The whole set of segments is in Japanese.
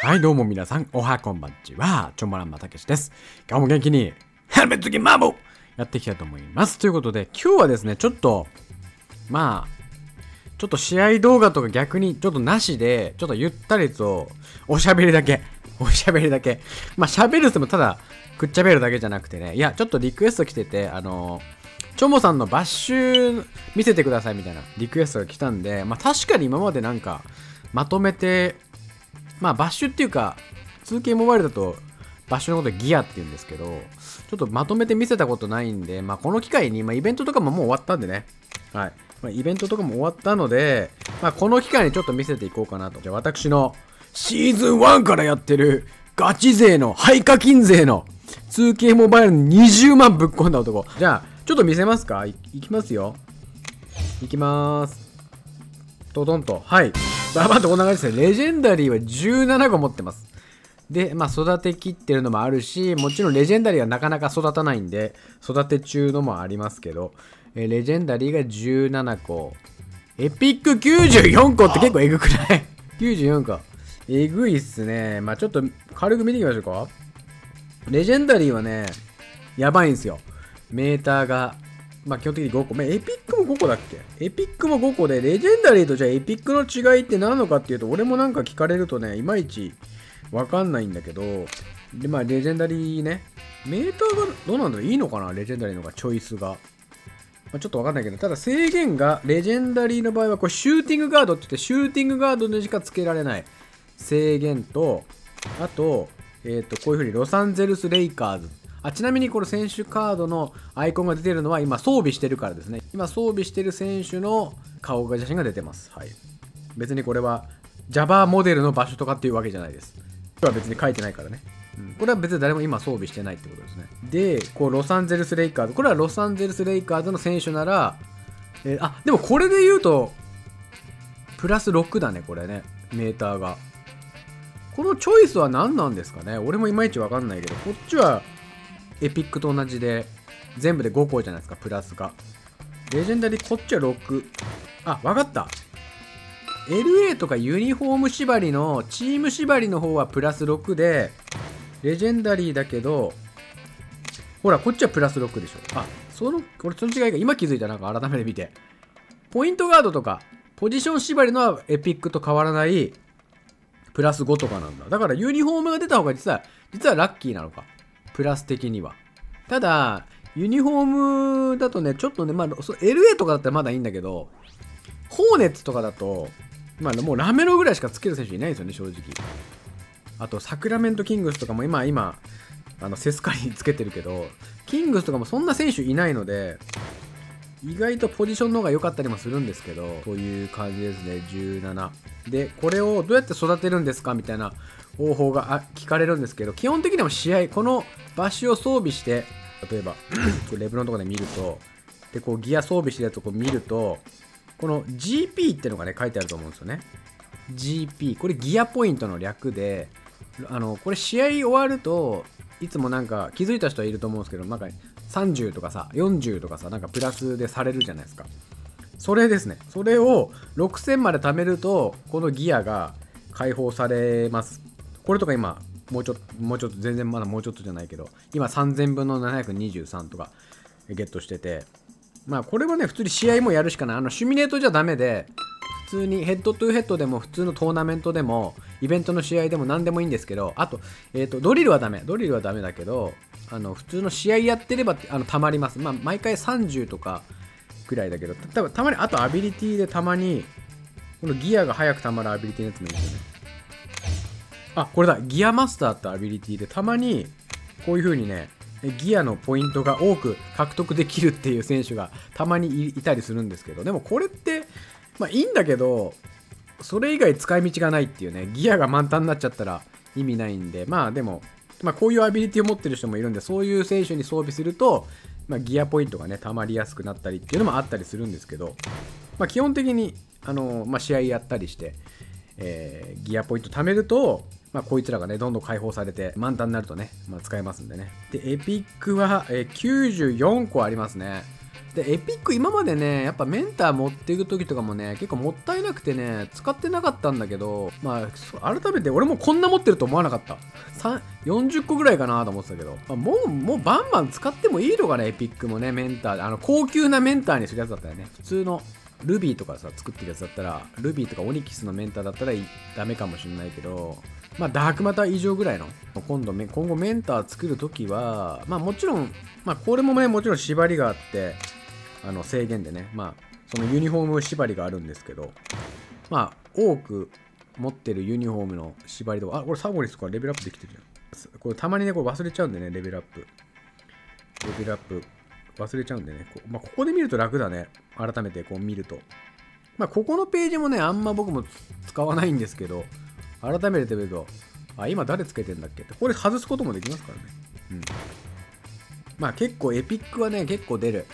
はい、どうも皆さん、おはこんばんちは、ちょまらんまたけしです。今日も元気に、ヘルメットゲマーボやっていきたいと思います。ということで、今日はですね、ちょっと、まあ、ちょっと試合動画とか逆にちょっとなしで、ちょっとゆったりと、おしゃべりだけ、おしゃべりだけ。まあ、喋るってもただ、くっちゃべるだけじゃなくてね、いや、ちょっとリクエスト来てて、あのチョモさんのバッシュ見せてくださいみたいなリクエストが来たんで、まあ確かに今までなんかまとめて、まあバッシュっていうか、2K モバイルだとバッシュのことギアって言うんですけど、ちょっとまとめて見せたことないんで、まあこの機会に、まあイベントとかももう終わったんでね、はい。まあ、イベントとかも終わったので、まあこの機会にちょっと見せていこうかなと。じゃあ私のシーズン1からやってるガチ勢の、廃課金勢の 2K モバイルに20万ぶっ込んだ男。じゃあ、ちょっと見せますか？いいきますよ。いきまーす。ドドンと。はい。ババッとこんな感じですね。レジェンダリーは17個持ってます。で、まあ、育てきってるのもあるし、もちろんレジェンダリーはなかなか育たないんで、育て中のもありますけど、えレジェンダリーが17個。エピック94個って結構えぐくない ?94 個。えぐいっすね。まあ、ちょっと軽く見ていきましょうか。レジェンダリーはね、やばいんですよ。メーターが、まあ基本的に5個。まあ、エピックも5個だっけ？エピックも5個で、レジェンダリーとじゃあエピックの違いって何のかっていうと、俺もなんか聞かれるとね、いまいちわかんないんだけど、で、まあレジェンダリーね、メーターがどうなんだろう？いいのかな？レジェンダリーのがチョイスが。まあ、ちょっとわかんないけど、ただ制限が、レジェンダリーの場合は、これシューティングガードって言って、シューティングガードでしかつけられない制限と、あと、えっ、と、こういうふうにロサンゼルス・レイカーズ。あちなみにこの選手カードのアイコンが出てるのは今装備してるからですね。今装備してる選手の顔が写真が出てます。はい。別にこれは Java モデルの場所とかっていうわけじゃないです。これは別に書いてないからね。うんこれは別に誰も今装備してないってことですね。で、こうロサンゼルス・レイカーズ。これはロサンゼルス・レイカーズの選手なら、えーあ、でもこれで言うと、プラス6だね、これね。メーターが。このチョイスは何なんですかね？俺もいまいちわかんないけど、こっちはエピックと同じで、全部で5個じゃないですか、プラスが。レジェンダリー、こっちは6。あ、わかった。LA とかユニフォーム縛りの、チーム縛りの方はプラス6で、レジェンダリーだけど、ほら、こっちはプラス6でしょ。あ、その、これその違いが今気づいた、なんか改めて見て。ポイントガードとか、ポジション縛りのはエピックと変わらない、プラス5とかなんだ。だからユニフォームが出た方が実は、実はラッキーなのか。プラス的には。ただ、ユニフォームだとね、ちょっとね、まあ、LA とかだったらまだいいんだけど、ホーネッツとかだと、まあ、もうラメロぐらいしかつける選手いないんですよね、正直。あと、サクラメントキングスとかも今、今、あの、セスカリにつけてるけど、キングスとかもそんな選手いないので、意外とポジションの方が良かったりもするんですけど、という感じですね、17。で、これをどうやって育てるんですかみたいな方法が聞かれるんですけど、基本的には試合、このバッシュを装備して、例えば、レブロンとかで見ると、で、こうギア装備してるやつをこう見ると、この GP ってのがね、書いてあると思うんですよね。GP。これギアポイントの略で、あの、これ試合終わると、いつもなんか気づいた人はいると思うんですけど、なんか30とかさ、40とかさ、なんかプラスでされるじゃないですか。それですね。それを6000まで貯めると、このギアが解放されます。これとか今、もうちょっと、もうちょっと、全然まだもうちょっとじゃないけど、今3000分の723とかゲットしてて、まあこれはね、普通に試合もやるしかない。あの、シミュレートじゃダメで、普通にヘッドトゥーヘッドでも普通のトーナメントでもイベントの試合でも何でもいいんですけどあと,、えー、とドリルはダメ。ドリルはダメだけどあの普通の試合やってればあのたまります。まあ毎回30とかぐらいだけどたたたまにあとアビリティでたまにこのギアが早くたまるアビリティのやつもいいですよね。あこれだ。ギアマスターってアビリティでたまにこういう風にねギアのポイントが多く獲得できるっていう選手がたまにいたりするんですけどでもこれってまあいいんだけど、それ以外使い道がないっていうね、ギアが満タンになっちゃったら意味ないんで、まあでも、まあこういうアビリティを持ってる人もいるんで、そういう選手に装備すると、まあギアポイントがね、溜まりやすくなったりっていうのもあったりするんですけど、まあ基本的に、あの、まあ試合やったりして、えーギアポイント貯めると、まあ、こいつらがね、どんどん解放されて、満タンになるとね、まあ、使えますんでね。で、エピックは、え94個ありますね。でエピック今までねやっぱメンター持っていく時とかもね結構もったいなくてね使ってなかったんだけどまあ改めて俺もこんな持ってると思わなかった40個ぐらいかなと思ってたけど、まあ、もうもうバンバン使ってもいいのかねエピックもねメンターあの高級なメンターにするやつだったよね普通のルビーとかさ作ってるやつだったらルビーとかオニキスのメンターだったらダメかもしれないけどまあ、ダークマター以上ぐらいの今度今後メンター作るときはまあもちろんまあこれもねもちろん縛りがあってあの制限でねまあそのユニフォーム縛りがあるんですけどまあ多く持ってるユニフォームの縛りとかあこれサボリスとかレベルアップできてるじゃん。これたまにねこれ忘れちゃうんでねレベルアップ。レベルアップ。忘れちゃうんでねこ,、まあ、ここで見ると楽だね改めてこう見るとまあここのページもねあんま僕も使わないんですけど改めて見るとあ今誰つけてんだっけってこれ外すこともできますからねうんまあ結構エピックはね結構出る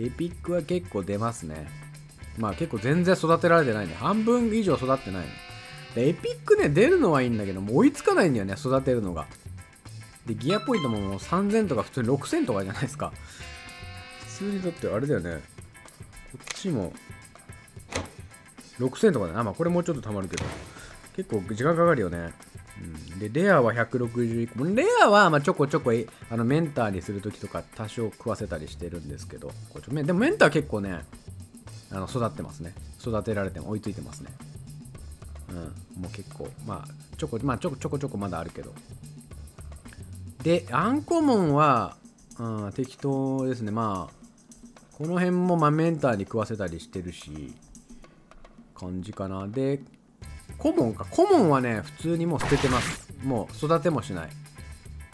エピックは結構出ますね。まあ結構全然育てられてないね。半分以上育ってないね。でエピックね、出るのはいいんだけど、もう追いつかないんだよね、育てるのが。で、ギアポイントももう3000とか普通に6000とかじゃないですか。通にだってあれだよね。こっちも6000とかだな。まあこれもうちょっと溜まるけど。結構時間かかるよね。うん、で、レアは161個。レアはまあちょこちょこあのメンターにするときとか多少食わせたりしてるんですけど、こちょでもメンター結構ね、あの育ってますね。育てられても追いついてますね。うん、もう結構、まあちょこ、まあちょこちょこちょこまだあるけど。で、アンコモンは、うん、適当ですね。まあ、この辺もまあメンターに食わせたりしてるし、感じかな。で、コモンか。コモンはね、普通にもう捨ててます。もう育てもしない。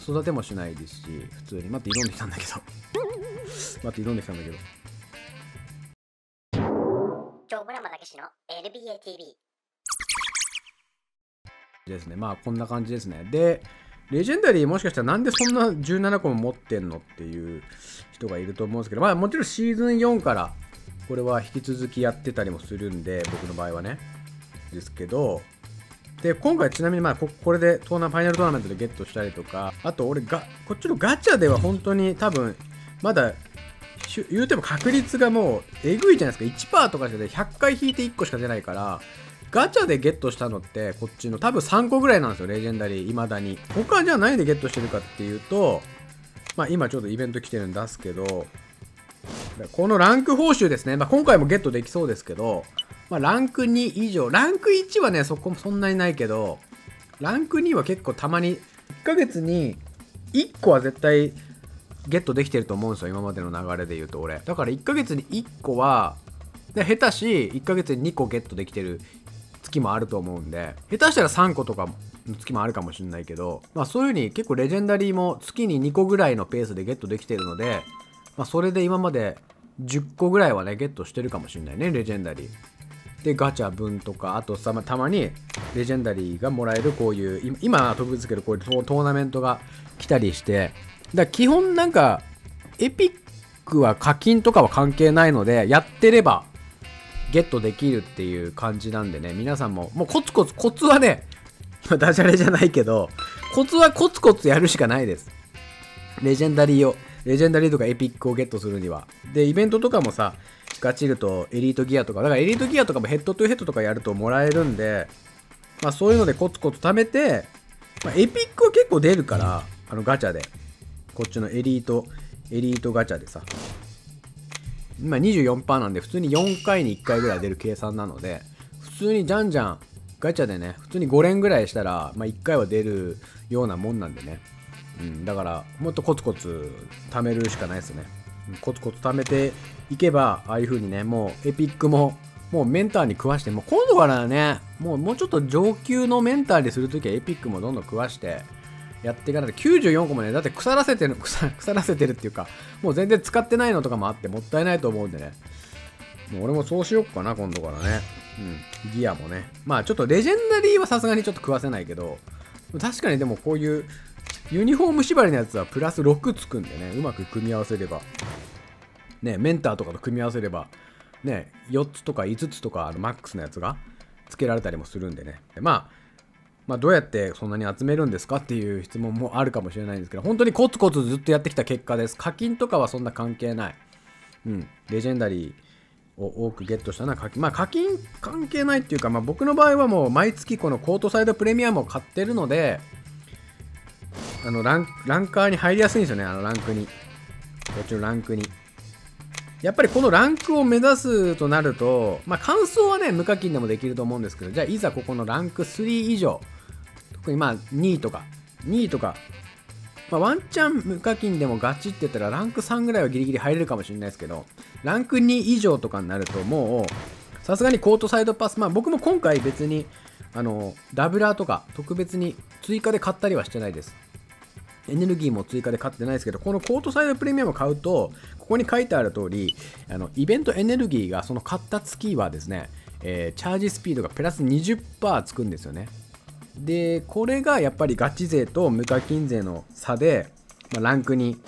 育てもしないですし、普通に。待って、挑んできたんだけど。待って、挑んできたんだけど。超村たけしの LBATV。ですね。まあ、こんな感じですね。で、レジェンダリーもしかしたらなんでそんな17個も持ってんのっていう人がいると思うんですけど、まあもちろんシーズン4からこれは引き続きやってたりもするんで、僕の場合はね。ですけど、で、今回ちなみにまあこ、これでトーナファイナルトーナメントでゲットしたりとか、あと俺が、こっちのガチャでは本当に多分、まだ、言うても確率がもう、えぐいじゃないですか。1%とかで100回引いて1個しか出ないから、ガチャでゲットしたのって、こっちの多分3個ぐらいなんですよ、レジェンダリー、未だに。他じゃあ何でゲットしてるかっていうと、まあ今ちょっとイベント来てるんですけど、このランク報酬ですね。まあ今回もゲットできそうですけど、まあ、ランク2以上、ランク1はね、そこもそんなにないけど、ランク2は結構たまに、1ヶ月に1個は絶対ゲットできてると思うんですよ、今までの流れで言うと俺。だから1ヶ月に1個は、で下手し、1ヶ月に2個ゲットできてる月もあると思うんで、下手したら3個とかの月もあるかもしれないけど、まあそういう風に結構レジェンダリーも月に2個ぐらいのペースでゲットできてるので、まあそれで今まで10個ぐらいはね、ゲットしてるかもしれないね、レジェンダリー。でガチャ分とかあとさ、またまにレジェンダリーがもらえるこういう今飛びつけるこういうトーナメントが来たりしてだ基本なんかエピックは課金とかは関係ないのでやってればゲットできるっていう感じなんでね皆さんももうコツコツコツはね ダジャレじゃないけどコツはコツコツやるしかないですレジェンダリーをレジェンダリーとかエピックをゲットするにはでイベントとかもさガチるとエリートギアとか、だからエリートギアとかもヘッドトゥヘッドとかやるともらえるんで、まあそういうのでコツコツ貯めて、まあ、エピックは結構出るから、あのガチャで。こっちのエリート、エリートガチャでさ。今24%なんで普通に4回に1回ぐらい出る計算なので、普通にじゃんじゃんガチャでね、普通に5連ぐらいしたら、まあ、1回は出るようなもんなんでね。うん、だからもっとコツコツ貯めるしかないですね。コツコツ貯めていけば、ああいう風にね、もうエピックも、もうメンターに食わして、もう今度からね、もうもうちょっと上級のメンターにするときはエピックもどんどん食わして、やっていかないと94個もね、だって腐らせてる、腐らせてるっていうか、もう全然使ってないのとかもあってもったいないと思うんでね。もう俺もそうしよっかな、今度からね。うん。ギアもね。まあちょっとレジェンダリーはさすがにちょっと食わせないけど、確かにでもこういうユニフォーム縛りのやつはプラス6つくんでね、うまく組み合わせれば、ね、メンターとかと組み合わせれば、ね、4つとか5つとかあのマックスのやつが付けられたりもするんでね。まあ、まあ、どうやってそんなに集めるんですかっていう質問もあるかもしれないんですけど、本当にコツコツずっとやってきた結果です。課金とかはそんな関係ない。うん、レジェンダリーを多くゲットしたのは課金まあ課金関係ないっていうか、まあ、僕の場合はもう毎月このコートサイドプレミアムを買ってるのであのランランカーに入りやすいんですよね。あのランクに。こっちのランクに。やっぱりこのランクを目指すとなると、まあ、感想はね無課金でもできると思うんですけどじゃあいざここのランク3以上特にまあ2位とか2位とかまあ、ワンチャン無課金でもガチって言ったらランク3ぐらいはギリギリ入れるかもしれないですけど、ランク2以上とかになるともう、さすがにコートサイドパス、まあ僕も今回別に、あの、ダブラーとか特別に追加で買ったりはしてないです。エネルギーも追加で買ってないですけど、このコートサイドプレミアムを買うと、ここに書いてある通り、あのイベントエネルギーがその買った月はですね、えー、チャージスピードがプラス20%つくんですよね。でこれがやっぱりガチ勢と無課金税の差で、まあ、ランクに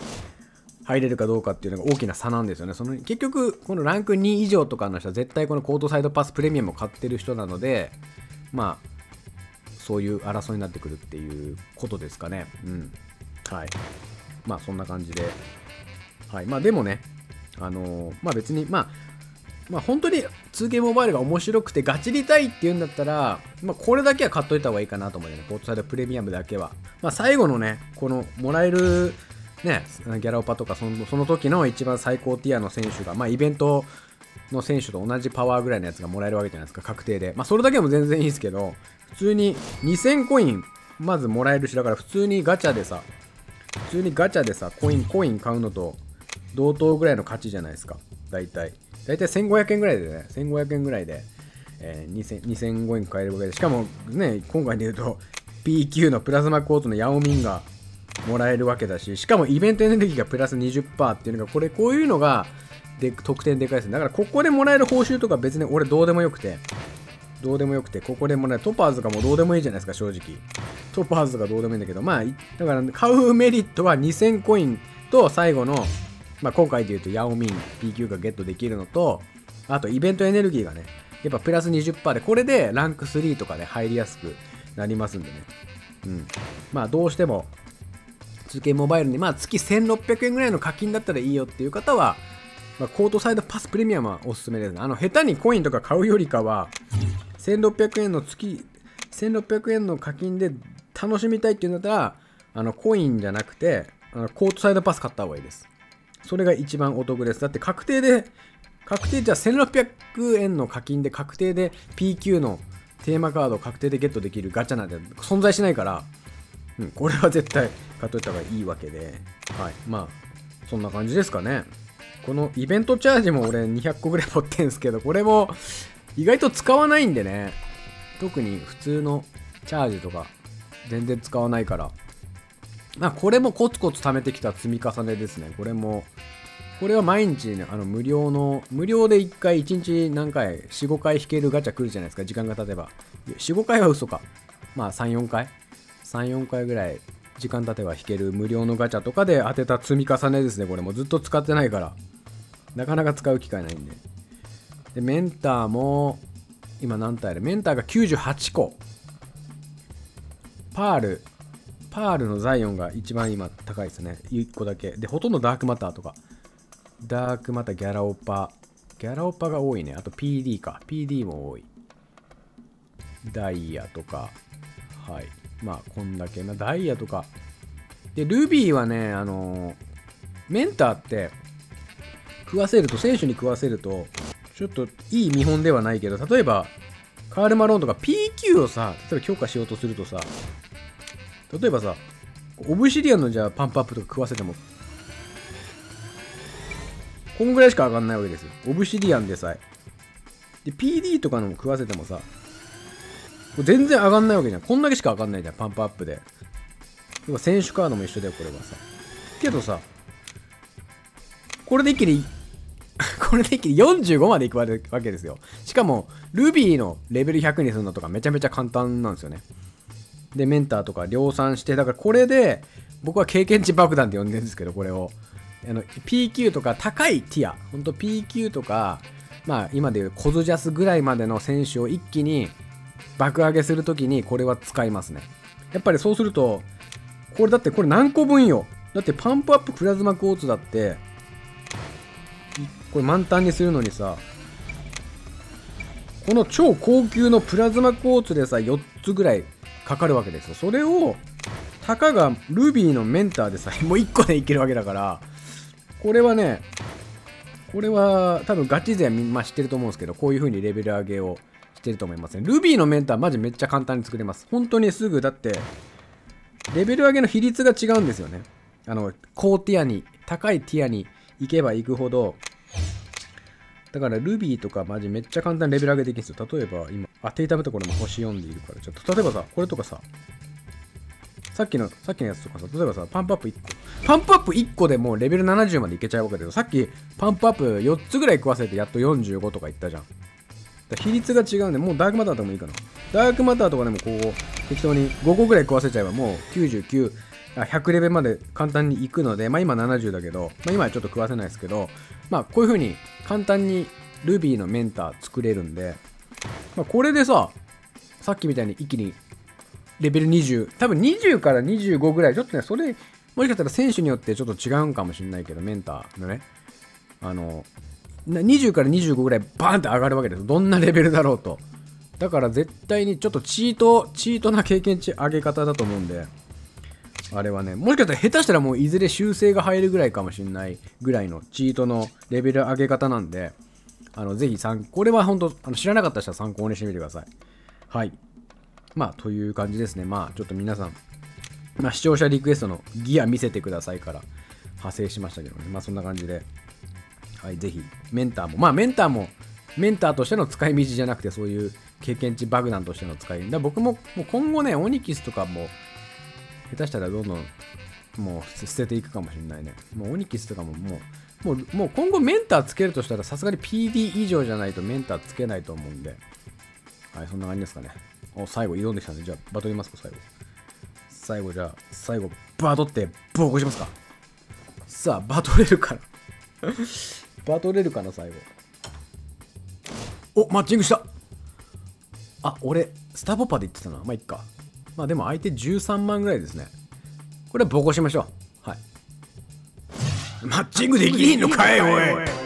入れるかどうかっていうのが大きな差なんですよね。その結局、このランク2以上とかの人は絶対このコートサイドパスプレミアムを買ってる人なので、まあ、そういう争いになってくるっていうことですかね。うん。はい。まあ、そんな感じで。はい。まあ、でもね、あのー、まあ別に、まあ、まあ本当に 2K モバイルが面白くてガチりたいっていうんだったら、まあこれだけは買っといた方がいいかなと思うよね。ポートサイドプレミアムだけは。まあ最後のね、このもらえるね、ギャラオパとかそのその時の一番最高ティアの選手が、まあイベントの選手と同じパワーぐらいのやつがもらえるわけじゃないですか、確定で。まあそれだけでも全然いいですけど、普通に2000コインまずもらえるし、だから普通にガチャでさ、普通にガチャでさ、コイン、コイン買うのと同等ぐらいの価値じゃないですか、大体。大体1500円ぐらいでね、1500円ぐらいで、えー、2000 2005円買えるわけで、しかもね、今回で言うと、PQ のプラズマコートのヤオミンがもらえるわけだし、しかもイベントエネルギーがプラス20%っていうのが、これ、こういうのが、で、得点でかいですだから、ここでもらえる報酬とか別に俺どうでもよくて、どうでもよくて、ここでもらえる、トパーズがもうどうでもいいじゃないですか、正直。トパーズがどうでもいいんだけど、まあ、だから、買うメリットは2000コインと最後のまあ、今回で言うとヤオミン PQ がゲットできるのと、あとイベントエネルギーがね、やっぱプラス20%で、これでランク3とかで入りやすくなりますんでね。うん。まあどうしても、通勤モバイルに、まあ月1600円ぐらいの課金だったらいいよっていう方は、まあ、コートサイドパスプレミアムはおすすめですね。あの、下手にコインとか買うよりかは、1600円の月、1600円の課金で楽しみたいっていうんだったら、あの、コインじゃなくて、あのコートサイドパス買った方がいいです。それが一番お得です。だって確定で、確定じゃあ1600円の課金で確定で PQ のテーマカードを確定でゲットできるガチャなんて存在しないから、うん、これは絶対買っといた方がいいわけで、はい。まあ、そんな感じですかね。このイベントチャージも俺200個ぐらい持ってんすけど、これも意外と使わないんでね。特に普通のチャージとか全然使わないから、まあ、これもコツコツ貯めてきた積み重ねですね。これも、これは毎日、ね、あの無料の、無料で1回、1日何回、4、5回引けるガチャ来るじゃないですか、時間が経てば。4、5回は嘘か。まあ、3、4回 ?3、4回ぐらい、時間経てば引ける無料のガチャとかで当てた積み重ねですね。これもずっと使ってないから。なかなか使う機会ないんで。で、メンターも、今何体あるメンターが98個。パールパールのザイオンが一番今高いですね。1個だけ。で、ほとんどダークマターとか。ダークマター、ギャラオパ。ギャラオパが多いね。あと PD か。PD も多い。ダイヤとか。はい。まあ、こんだけ。ま、ダイヤとか。で、ルビーはね、あのー、メンターって、食わせると、選手に食わせると、ちょっといい見本ではないけど、例えば、カール・マローンとか PQ をさ、例えば強化しようとするとさ、例えばさ、オブシディアンのじゃあパンプアップとか食わせても、こんぐらいしか上がんないわけですよ。オブシディアンでさえ。で、PD とかのも食わせてもさ、全然上がんないわけじゃん。こんだけしか上がんないじゃん、パンプアップで。要は選手カードも一緒だよ、これはさ。けどさ、これで一気に、これで一気に45までいくわけですよ。しかも、ルビーのレベル100にするのとかめちゃめちゃ簡単なんですよね。で、メンターとか量産して、だからこれで、僕は経験値爆弾って呼んでるんですけど、これを。あの、PQ とか高いティア、ほんと PQ とか、まあ今でいうコズジャスぐらいまでの選手を一気に爆上げするときにこれは使いますね。やっぱりそうすると、これだってこれ何個分よ。だってパンプアッププラズマコーツだって、これ満タンにするのにさこの超高級のプラズマクォーツでさ4つぐらいかかるわけですよ。それをたかがルビーのメンターでさ もう1個でいけるわけだからこれはねこれは多分ガチ勢はみんな知ってると思うんですけどこういう風にレベル上げをしてると思いますねルビーのメンターマジめっちゃ簡単に作れます。本当にすぐだってレベル上げの比率が違うんですよね。あの高ティアに高いティアに行けば行くほどだから Ruby とかマジめっちゃ簡単にレベル上げできるんですよ。例えば今、あ、テイタブところも星4でいるから、ちょっと例えばさ、これとかさ、さっきの、さっきのやつとかさ、例えばさ、パンプアップ1個。パンプアップ1個でもうレベル70までいけちゃうわけだけど、さっきパンプアップ4つぐらい食わせてやっと45とかいったじゃん。比率が違うんで、もうダークマターとかもいいかな。ダークマターとかでもこう、適当に5個ぐらい食わせちゃえばもう99、100レベルまで簡単に行くので、まあ今70だけど、まあ今はちょっと食わせないですけど、まあこういう風に簡単に Ruby のメンター作れるんで、まあこれでさ、さっきみたいに一気にレベル20、多分20から25ぐらい、ちょっとね、それ、もしかしたら選手によってちょっと違うんかもしれないけど、メンターのね、あの、20から25ぐらいバーンって上がるわけです。どんなレベルだろうと。だから絶対にちょっとチート、チートな経験値上げ方だと思うんで、あれはね、もしかしたら下手したらもういずれ修正が入るぐらいかもしれないぐらいのチートのレベル上げ方なんで、あの、ぜひ参考これは本当あの知らなかった人は参考にしてみてください。はい。まあ、という感じですね。まあ、ちょっと皆さん、まあ、視聴者リクエストのギア見せてくださいから派生しましたけどね。まあ、そんな感じで、はい、ぜひ、メンターも、まあ、メンターも、メンターとしての使い道じゃなくて、そういう経験値バグナンとしての使い道。だ僕も、もう今後ね、オニキスとかも、下手したらどんどん、もう捨てていくかもしれないね。もうオニキスとかももう、もう、もう今後メンターつけるとしたら、さすがに PD 以上じゃないとメンターつけないと思うんで、はい、そんな感じですかね。お、最後挑んできたんで、じゃあ、バトりますか、最後。最後、じゃあ、最後、バトって、ボコしますか。さあ、バトれるかな バトれるかな、最後。お、マッチングしたあ、俺、スターポパで言ってたな。まあ、いっか。まあ、でも相手13万ぐらいですね。これはボコしましょう。はい。マッチングできひんのかい、おい。